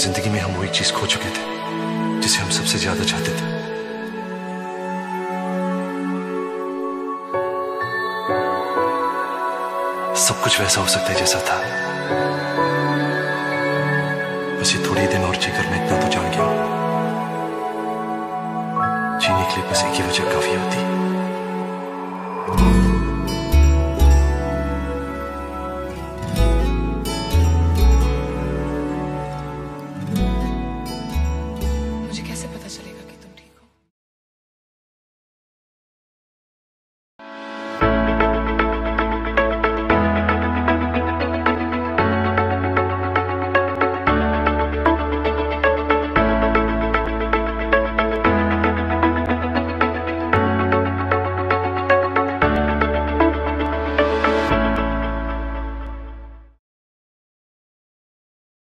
ज़िंदगी में हम एक चीज़ खो चुके थे, जिसे हम सबसे ज़्यादा चाहते थे। सब कुछ वैसा हो सकता है जैसा था। बस ये थोड़े दिन और जीकर मैं इतना तो जान गया जीने के लिए बस एक ही वजह काफ़ी होती।